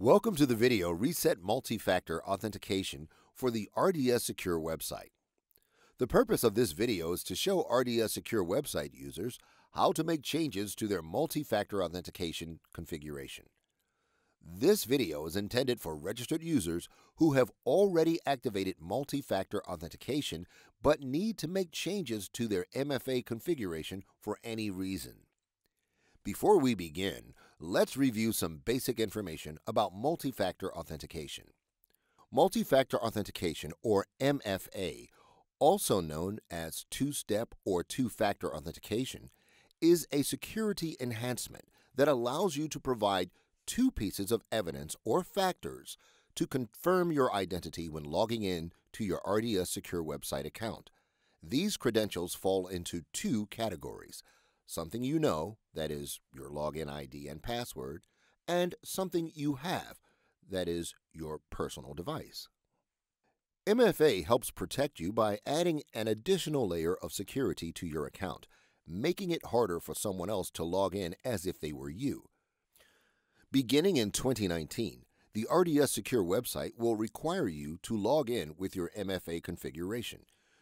Welcome to the video Reset Multi-Factor Authentication for the RDS Secure website. The purpose of this video is to show RDS Secure website users how to make changes to their multi-factor authentication configuration. This video is intended for registered users who have already activated multi-factor authentication but need to make changes to their MFA configuration for any reason. Before we begin, let's review some basic information about multi-factor authentication. Multi-factor authentication, or MFA, also known as two-step or two-factor authentication, is a security enhancement that allows you to provide two pieces of evidence or factors to confirm your identity when logging in to your RDS Secure website account. These credentials fall into two categories something you know, that is, your login ID and password, and something you have, that is, your personal device. MFA helps protect you by adding an additional layer of security to your account, making it harder for someone else to log in as if they were you. Beginning in 2019, the RDS Secure website will require you to log in with your MFA configuration.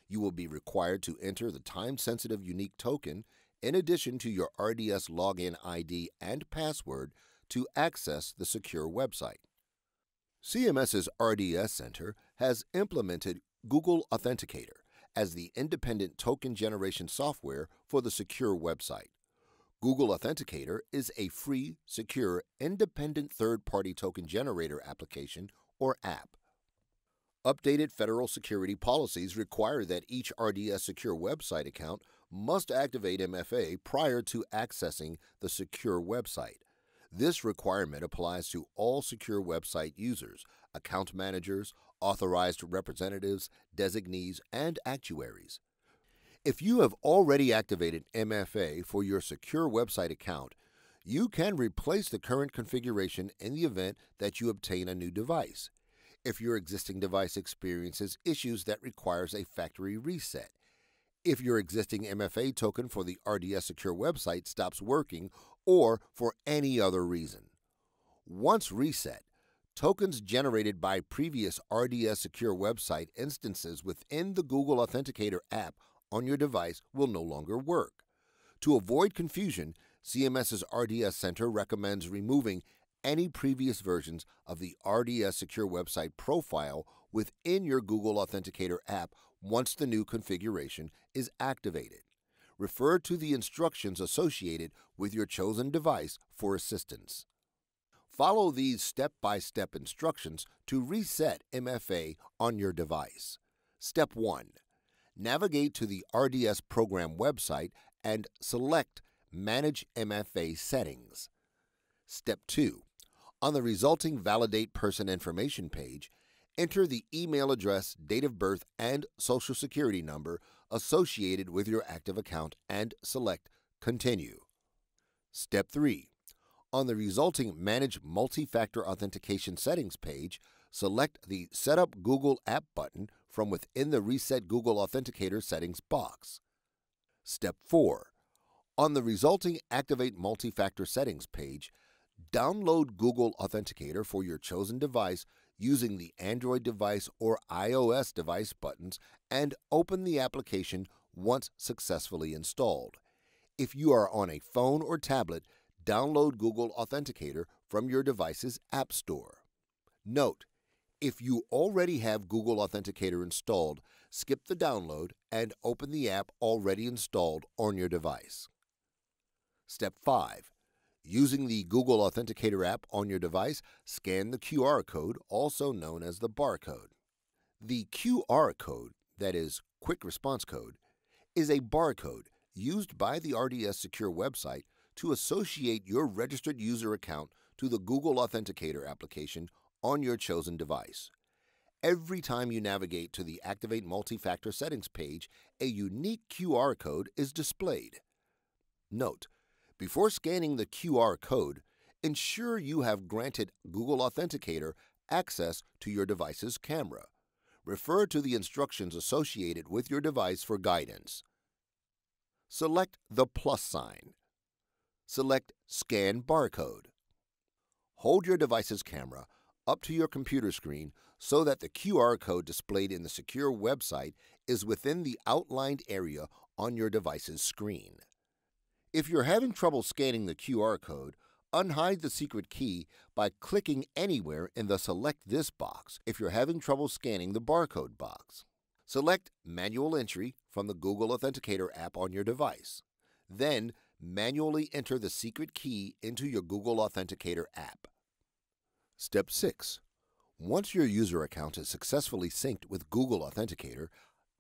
You will be required to enter the time sensitive unique token in addition to your RDS login ID and password to access the secure website. CMS's RDS Center has implemented Google Authenticator as the independent token generation software for the secure website. Google Authenticator is a free, secure, independent third party token generator application or app. Updated federal security policies require that each RDS Secure website account must activate MFA prior to accessing the secure website. This requirement applies to all secure website users, account managers, authorized representatives, designees, and actuaries. If you have already activated MFA for your secure website account, you can replace the current configuration in the event that you obtain a new device. If your existing device experiences issues that requires a factory reset, if your existing MFA token for the RDS Secure website stops working, or for any other reason. Once reset, tokens generated by previous RDS Secure website instances within the Google Authenticator app on your device will no longer work. To avoid confusion, CMS's RDS Center recommends removing any previous versions of the RDS Secure website profile within your Google Authenticator app once the new configuration is activated. Refer to the instructions associated with your chosen device for assistance. Follow these step by step instructions to reset MFA on your device. Step 1 navigate to the RDS program website and select Manage MFA Settings. Step 2. On the resulting Validate Person Information page, enter the email address, date of birth, and social security number associated with your active account and select Continue. Step 3. On the resulting Manage Multi-Factor Authentication Settings page, select the Set up Google App button from within the Reset Google Authenticator settings box. Step 4. On the resulting Activate Multi-Factor Settings page, download Google Authenticator for your chosen device using the Android device or iOS device buttons and open the application once successfully installed. If you are on a phone or tablet, download Google Authenticator from your device's App Store. Note, if you already have Google Authenticator installed, skip the download and open the app already installed on your device. Step 5. Using the Google Authenticator app on your device, scan the QR code, also known as the barcode. The QR code, that is, Quick Response Code, is a barcode used by the RDS Secure website to associate your registered user account to the Google Authenticator application on your chosen device. Every time you navigate to the Activate Multi-Factor Settings page, a unique QR code is displayed. Note, before scanning the QR code, ensure you have granted Google Authenticator access to your device's camera. Refer to the instructions associated with your device for guidance. Select the plus sign. Select Scan Barcode. hold your device's camera up to your computer screen so that the QR code displayed in the secure website is within the outlined area on your device's screen. If you're having trouble scanning the QR code, unhide the secret key by clicking anywhere in the Select This box if you're having trouble scanning the barcode box. Select Manual Entry from the Google Authenticator app on your device. Then, manually enter the secret key into your Google Authenticator app. Step 6. Once your user account is successfully synced with Google Authenticator,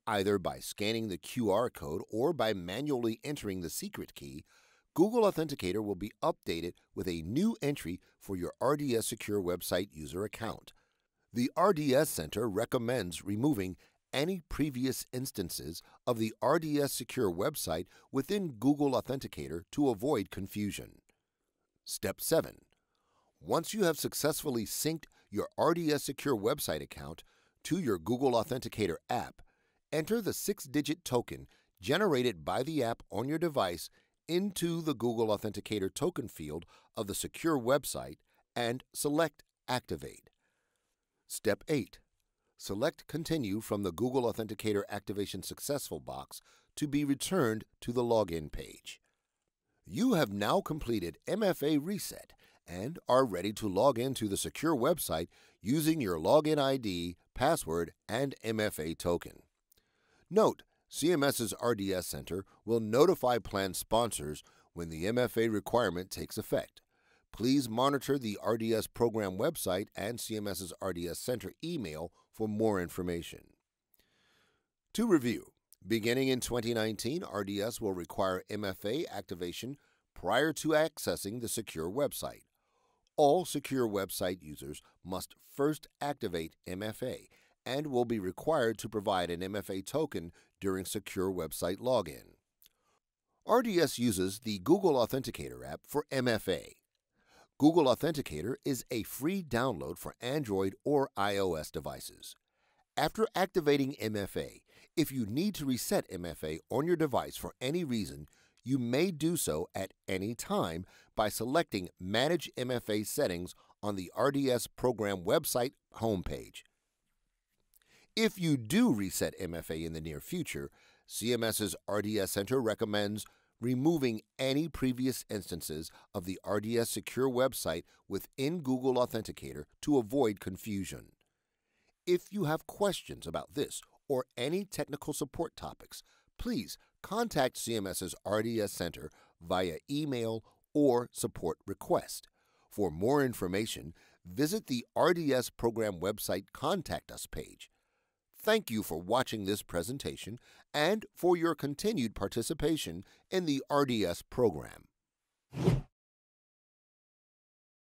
either by scanning the QR code or by manually entering the secret key, Google Authenticator will be updated with a new entry for your RDS Secure website user account. The RDS Center recommends removing any previous instances of the RDS Secure website within Google Authenticator to avoid confusion. Step 7. Once you have successfully synced your RDS Secure website account to your Google Authenticator app, enter the six digit token generated by the app on your device into the Google Authenticator token field of the secure website and select Activate. Step 8. Select Continue from the Google Authenticator Activation Successful box to be returned to the login page. You have now completed MFA Reset and are ready to log into the secure website using your login ID, password, and MFA token. Note, CMS's RDS Center will notify plan sponsors when the MFA requirement takes effect. Please monitor the RDS program website and CMS's RDS Center email for more information. To review, beginning in 2019, RDS will require MFA activation prior to accessing the secure website. All secure website users must first activate MFA and will be required to provide an MFA token during secure website login. RDS uses the Google Authenticator app for MFA. Google Authenticator is a free download for Android or iOS devices. After activating MFA, if you need to reset MFA on your device for any reason, you may do so at any time by selecting Manage MFA Settings on the RDS program website homepage. If you do reset MFA in the near future, CMS's RDS Center recommends removing any previous instances of the RDS Secure website within Google Authenticator to avoid confusion. If you have questions about this or any technical support topics, please contact CMS's RDS Center via email or support request. For more information, visit the RDS program website Contact Us page. Thank you for watching this presentation and for your continued participation in the RDS program.